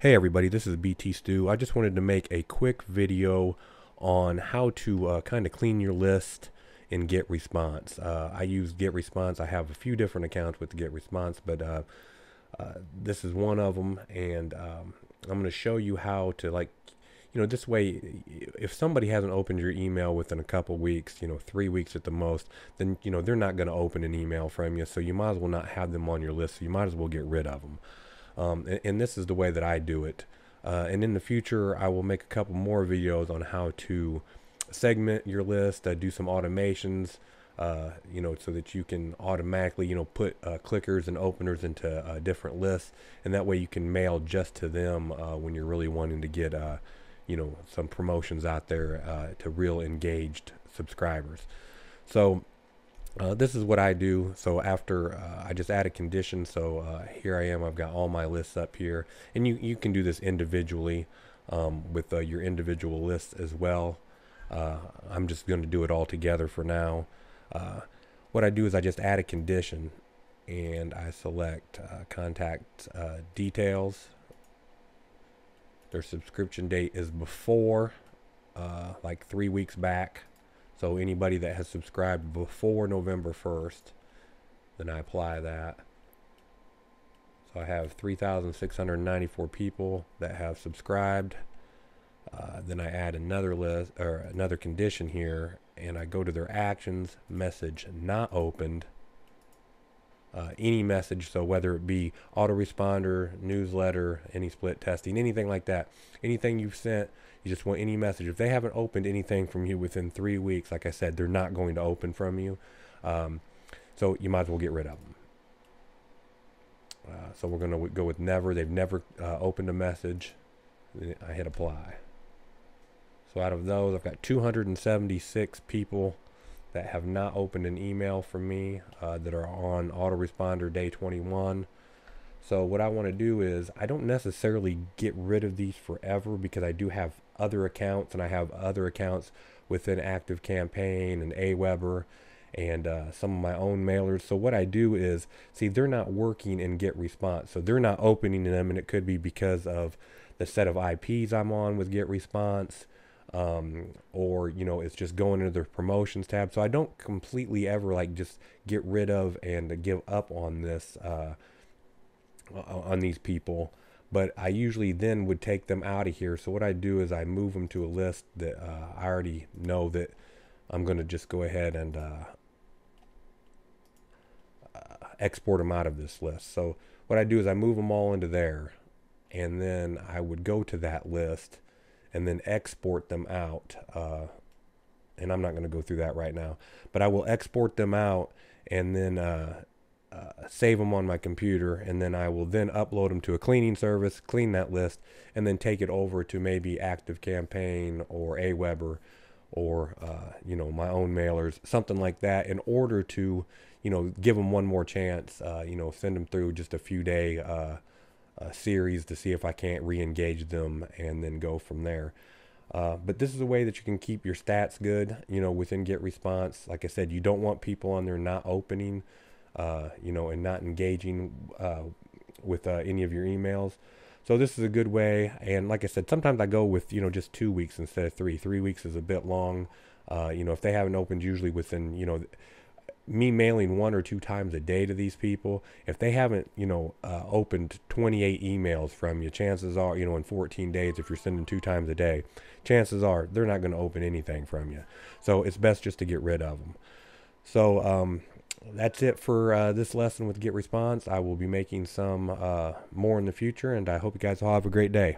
Hey everybody, this is BT Stew. I just wanted to make a quick video on how to uh, kind of clean your list in GetResponse. Uh, I use GetResponse. I have a few different accounts with GetResponse, but uh, uh, this is one of them, and um, I'm going to show you how to like, you know, this way, if somebody hasn't opened your email within a couple weeks, you know, three weeks at the most, then you know they're not going to open an email from you, so you might as well not have them on your list. So you might as well get rid of them. Um, and, and, this is the way that I do it. Uh, and in the future, I will make a couple more videos on how to segment your list, uh, do some automations, uh, you know, so that you can automatically, you know, put uh, clickers and openers into uh, different lists. And that way you can mail just to them uh, when you're really wanting to get, you know, some promotions out there to real engaged subscribers. So uh, this is what I do. So after uh, I just add a condition. So uh, here I am. I've got all my lists up here, and you you can do this individually um, with uh, your individual lists as well. Uh, I'm just going to do it all together for now. Uh, what I do is I just add a condition, and I select contact details. Their subscription date is before, like three weeks back. So anybody that has subscribed before November 1st, then I apply that. So I have 3,694 people that have subscribed. Uh, then I add another list or another condition here, and I go to their actions, message not opened. Uh, any message, so whether it be autoresponder, newsletter, any split testing, anything like that, anything you've sent you just want any message. If they haven't opened anything from you within three weeks, like I said, they're not going to open from you. Um, so you might as well get rid of them. Uh, so we're going to go with never. They've never uh, opened a message. I hit apply. So out of those, I've got 276 people that have not opened an email from me uh, that are on autoresponder day 21. So what I want to do is I don't necessarily get rid of these forever because I do have other accounts and I have other accounts within Active Campaign and Aweber and uh, some of my own mailers. So what I do is see they're not working and GetResponse. So they're not opening them and it could be because of the set of IPs I'm on with GetResponse. Um, or you know it's just going into the promotions tab so I don't completely ever like just get rid of and give up on this uh, on these people but I usually then would take them out of here. So what I do is I move them to a list that uh, I already know that I'm going to just go ahead and uh, uh, export them out of this list. So what I do is I move them all into there, and then I would go to that list and then export them out. Uh, and I'm not going to go through that right now, but I will export them out and then uh, uh, save them on my computer, and then I will then upload them to a cleaning service, clean that list, and then take it over to maybe Active Campaign or Aweber or uh, you know my own mailers, something like that, in order to you know give them one more chance. Uh, you know, send them through just a few day uh, series to see if I can't re-engage them, and then go from there. Uh, but this is a way that you can keep your stats good, you know, within get response. Like I said, you don't want people on there not opening uh, you know, and not engaging uh, with uh, any of your emails. So this is a good way. And like I said, sometimes I go with, you know, just two weeks instead of three. Three weeks is a bit long. Uh, you know, if they haven't opened usually within, you know, me mailing one or two times a day to these people, if they haven't, you know, uh, opened 28 emails from you, chances are, you know, in 14 days, if you're sending two times a day, chances are they're not going to open anything from you. So it's best just to get rid of them. So, um, that's it for uh, this lesson with Get Response. I will be making some uh, more in the future, and I hope you guys all have a great day.